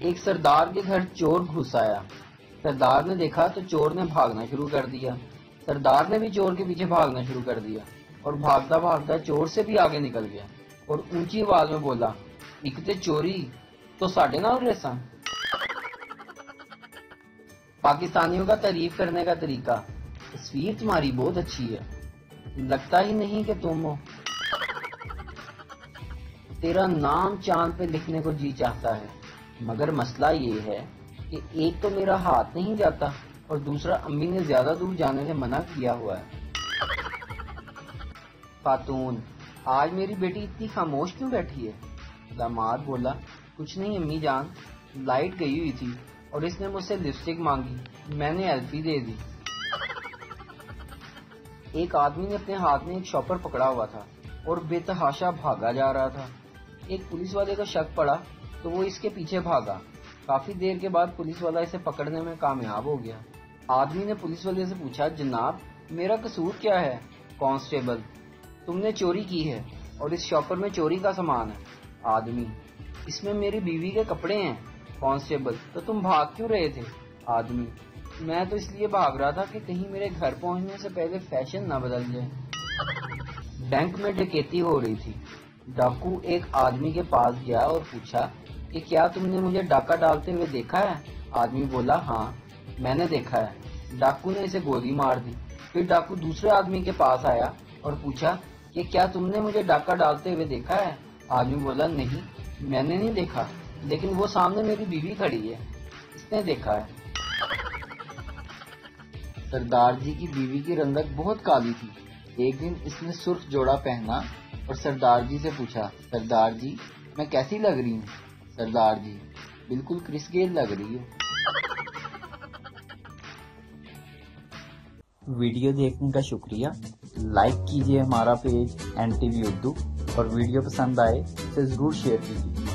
एक सरदार के घर चोर घुस आया सरदार ने देखा तो चोर ने भागना शुरू कर दिया। सरदार ने भी चोर के पीछे भागना शुरू कर दिया और भागता भागता चोर से भी आगे निकल गया और ऊँची आवाज़ में बोला एक तो चोरी तो साढ़े नाल रेसा। पाकिस्तानियों का तारीफ़ करने का तरीका तस्वीर तुम्हारी बहुत अच्छी है। लगता ही नहीं कि तुम हो। तेरा नाम चाँद पे लिखने को जी चाहता है। मगर मसला ये है कि एक तो मेरा हाथ नहीं जाता और दूसरा अम्मी ने ज़्यादा दूर जाने से मना किया हुआ है। खातून, आज मेरी बेटी इतनी खामोश क्यों बैठी है? दामाद बोला, कुछ नहीं अम्मी जान, लाइट गई हुई थी और इसने मुझसे लिपस्टिक मांगी, मैंने एल्फी दे दी। एक आदमी ने अपने हाथ में एक शॉपर पकड़ा हुआ था और बेतहाशा भागा जा रहा था। एक पुलिस वाले का शक पड़ा तो वो इसके पीछे भागा। काफ़ी देर के बाद पुलिस वाला इसे पकड़ने में कामयाब हो गया। आदमी ने पुलिस वाले से पूछा, जनाब, मेरा कसूर क्या है? कांस्टेबल, तुमने चोरी की है और इस शॉपर में चोरी का सामान है। आदमी, इसमें मेरी बीवी के कपड़े हैं। कांस्टेबल तो तुम भाग क्यों रहे थे? आदमी, मैं तो इसलिए भाग रहा था कि कहीं मेरे घर पहुँचने से पहले फ़ैशन ना बदल जाए। बैंक में डकैती हो रही थी। डाकू एक आदमी के पास गया और पूछा कि क्या तुमने मुझे डाका डालते हुए देखा है? आदमी बोला हाँ मैंने देखा है। डाकू ने इसे गोली मार दी। फिर डाकू दूसरे आदमी के पास आया और पूछा, कि क्या तुमने मुझे डाका डालते हुए देखा है? आदमी बोला, नहीं, मैंने नहीं देखा, लेकिन वो सामने मेरी बीवी खड़ी है। इसने देखा है। सरदार जी की बीवी की रंगत बहुत काली थी। एक दिन इसने सुर्ख जोड़ा पहना और सरदार जी से पूछा, सरदार जी, मैं कैसी लग रही हूँ? सरदार जी, बिल्कुल क्रिस गेल लग रही है। वीडियो देखने का शुक्रिया। लाइक कीजिए हमारा पेज एन टी उर्दू और वीडियो पसंद आए तो ज़रूर शेयर कीजिए।